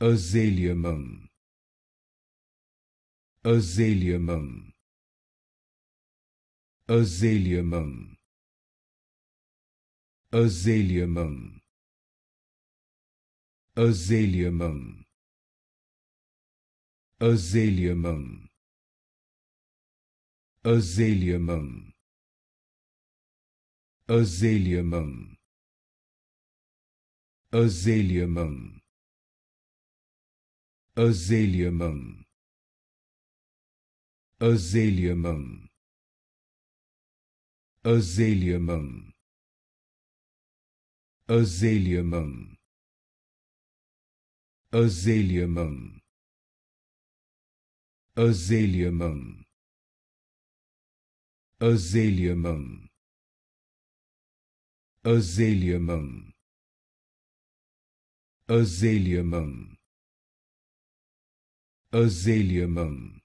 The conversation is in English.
azaleumum azaleumum azaleumum azaleumum azaleumum azaleumum azaleumum azaleumum azaleumum azaleumum azaleumum azaleumum azaleumum azaleumum azaleumum azaleumum azaleumum azaleumum azaleumum